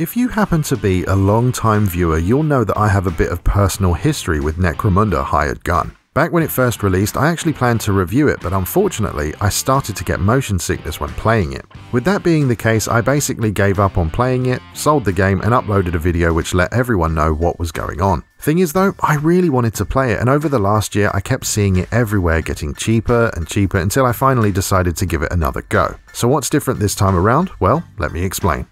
If you happen to be a long-time viewer, you'll know that I have a bit of personal history with Necromunda Hired Gun. Back when it first released, I actually planned to review it, but unfortunately, I started to get motion sickness when playing it. With that being the case, I basically gave up on playing it, sold the game, and uploaded a video which let everyone know what was going on. Thing is though, I really wanted to play it, and over the last year I kept seeing it everywhere getting cheaper and cheaper until I finally decided to give it another go. So what's different this time around? Well, let me explain.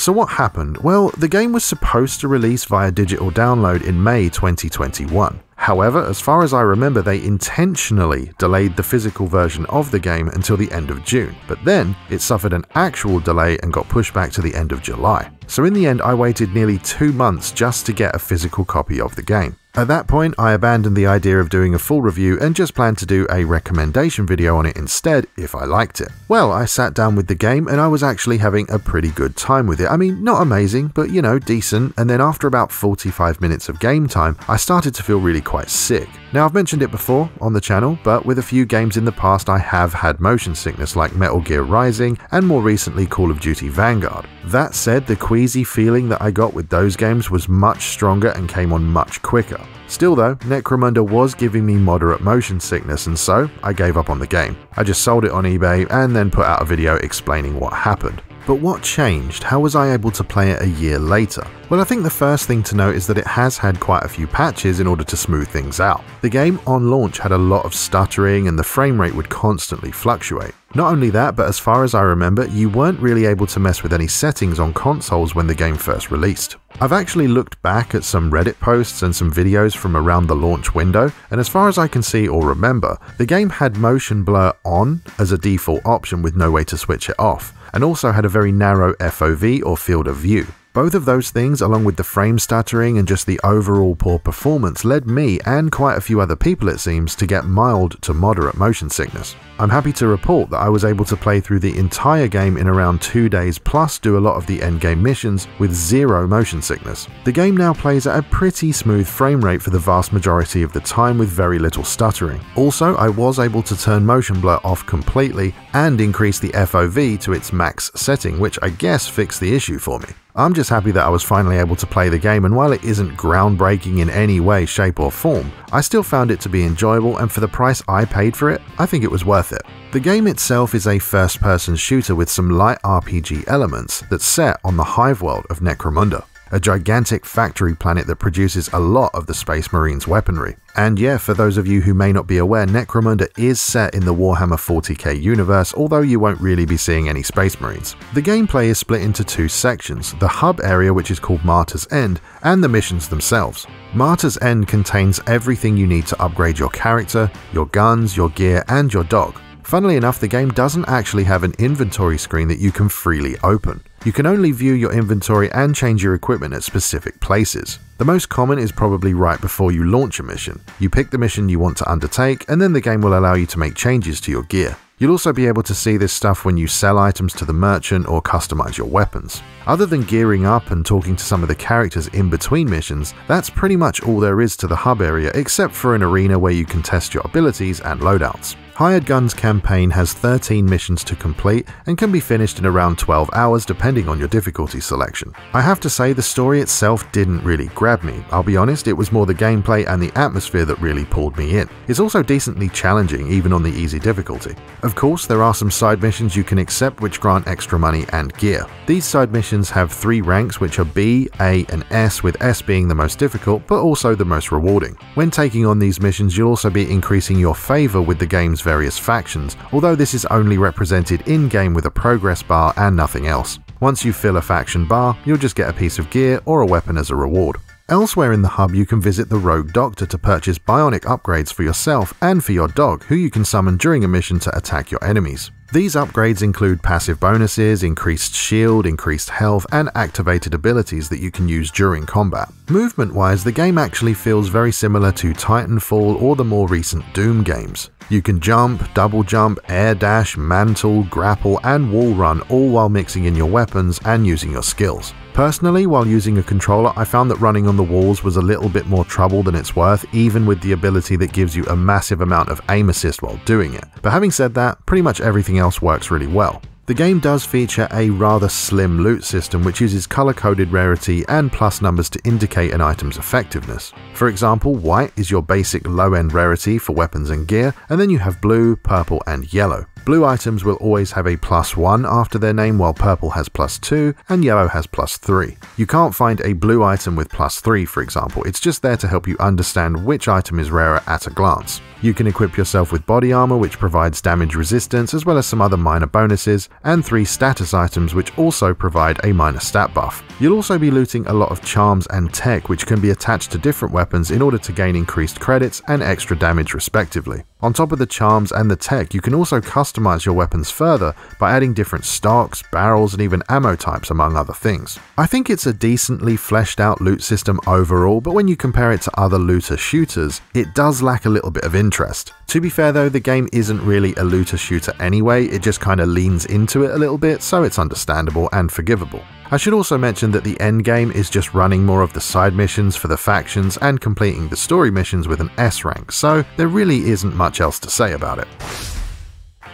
So what happened? Well, the game was supposed to release via digital download in May 2021. However, as far as I remember, they intentionally delayed the physical version of the game until the end of June, but then it suffered an actual delay and got pushed back to the end of July. So in the end, I waited nearly two months just to get a physical copy of the game. At that point, I abandoned the idea of doing a full review and just planned to do a recommendation video on it instead if I liked it. Well, I sat down with the game and I was actually having a pretty good time with it. I mean, not amazing, but you know, decent. And then after about 45 minutes of game time, I started to feel really quite sick. Now, I've mentioned it before on the channel, but with a few games in the past, I have had motion sickness like Metal Gear Rising and more recently Call of Duty Vanguard. That said, the queasy feeling that I got with those games was much stronger and came on much quicker. Still though, Necromunda was giving me moderate motion sickness and so I gave up on the game. I just sold it on eBay and then put out a video explaining what happened. But what changed? How was I able to play it a year later? Well, I think the first thing to note is that it has had quite a few patches in order to smooth things out. The game on launch had a lot of stuttering and the frame rate would constantly fluctuate. Not only that, but as far as I remember, you weren't really able to mess with any settings on consoles when the game first released. I've actually looked back at some Reddit posts and some videos from around the launch window, and as far as I can see or remember, the game had motion blur on as a default option with no way to switch it off, and also had a very narrow FOV or field of view. Both of those things, along with the frame stuttering and just the overall poor performance, led me and quite a few other people, it seems, to get mild to moderate motion sickness. I'm happy to report that I was able to play through the entire game in around two days plus do a lot of the endgame missions with zero motion sickness. The game now plays at a pretty smooth frame rate for the vast majority of the time with very little stuttering. Also, I was able to turn motion blur off completely and increase the FOV to its max setting, which I guess fixed the issue for me. I'm just happy that I was finally able to play the game, and while it isn't groundbreaking in any way, shape, or form, I still found it to be enjoyable, and for the price I paid for it, I think it was worth it. The game itself is a first person shooter with some light RPG elements that's set on the hive world of Necromunda a gigantic factory planet that produces a lot of the Space Marines weaponry. And yeah, for those of you who may not be aware, Necromunda is set in the Warhammer 40k universe, although you won't really be seeing any Space Marines. The gameplay is split into two sections, the hub area which is called Martyr's End, and the missions themselves. Martyr's End contains everything you need to upgrade your character, your guns, your gear, and your dog. Funnily enough, the game doesn't actually have an inventory screen that you can freely open. You can only view your inventory and change your equipment at specific places. The most common is probably right before you launch a mission. You pick the mission you want to undertake, and then the game will allow you to make changes to your gear. You'll also be able to see this stuff when you sell items to the merchant or customize your weapons. Other than gearing up and talking to some of the characters in between missions, that's pretty much all there is to the hub area except for an arena where you can test your abilities and loadouts. Hired Guns campaign has 13 missions to complete and can be finished in around 12 hours depending on your difficulty selection. I have to say the story itself didn't really grab me, I'll be honest, it was more the gameplay and the atmosphere that really pulled me in. It's also decently challenging even on the easy difficulty. Of course, there are some side missions you can accept which grant extra money and gear. These side missions have three ranks which are B, A and S with S being the most difficult but also the most rewarding. When taking on these missions you'll also be increasing your favour with the game's various factions, although this is only represented in-game with a progress bar and nothing else. Once you fill a faction bar, you'll just get a piece of gear or a weapon as a reward. Elsewhere in the hub, you can visit the Rogue Doctor to purchase bionic upgrades for yourself and for your dog, who you can summon during a mission to attack your enemies. These upgrades include passive bonuses, increased shield, increased health, and activated abilities that you can use during combat. Movement wise, the game actually feels very similar to Titanfall or the more recent Doom games. You can jump, double jump, air dash, mantle, grapple, and wall run all while mixing in your weapons and using your skills. Personally, while using a controller, I found that running on the walls was a little bit more trouble than it's worth, even with the ability that gives you a massive amount of aim assist while doing it. But having said that, pretty much everything else works really well. The game does feature a rather slim loot system which uses color-coded rarity and plus numbers to indicate an item's effectiveness. For example, white is your basic low-end rarity for weapons and gear, and then you have blue, purple, and yellow. Blue items will always have a plus 1 after their name while purple has plus 2 and yellow has plus 3. You can't find a blue item with plus 3 for example, it's just there to help you understand which item is rarer at a glance. You can equip yourself with body armor which provides damage resistance as well as some other minor bonuses, and 3 status items which also provide a minor stat buff. You'll also be looting a lot of charms and tech which can be attached to different weapons in order to gain increased credits and extra damage respectively. On top of the charms and the tech, you can also customize your weapons further by adding different stocks, barrels, and even ammo types, among other things. I think it's a decently fleshed out loot system overall, but when you compare it to other looter shooters, it does lack a little bit of interest. To be fair though, the game isn't really a looter shooter anyway, it just kinda leans into it a little bit, so it's understandable and forgivable. I should also mention that the endgame is just running more of the side missions for the factions and completing the story missions with an S rank, so there really isn't much else to say about it.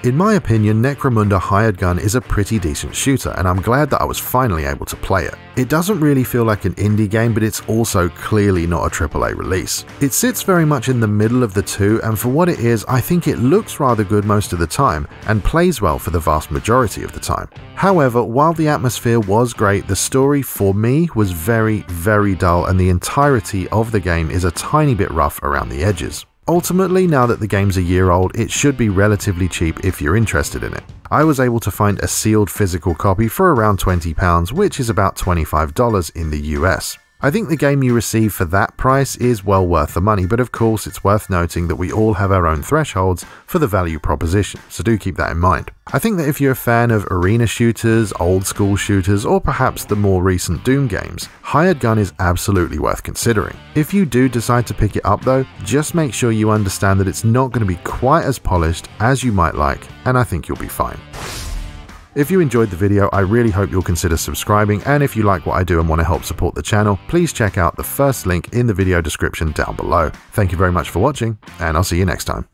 In my opinion, Necromunda Hired Gun is a pretty decent shooter, and I'm glad that I was finally able to play it. It doesn't really feel like an indie game, but it's also clearly not a AAA release. It sits very much in the middle of the two, and for what it is, I think it looks rather good most of the time, and plays well for the vast majority of the time. However, while the atmosphere was great, the story for me was very, very dull, and the entirety of the game is a tiny bit rough around the edges. Ultimately, now that the game's a year old, it should be relatively cheap if you're interested in it. I was able to find a sealed physical copy for around £20, which is about $25 in the US. I think the game you receive for that price is well worth the money, but of course it's worth noting that we all have our own thresholds for the value proposition, so do keep that in mind. I think that if you're a fan of arena shooters, old school shooters, or perhaps the more recent Doom games, Hired Gun is absolutely worth considering. If you do decide to pick it up though, just make sure you understand that it's not going to be quite as polished as you might like, and I think you'll be fine. If you enjoyed the video, I really hope you'll consider subscribing, and if you like what I do and want to help support the channel, please check out the first link in the video description down below. Thank you very much for watching, and I'll see you next time.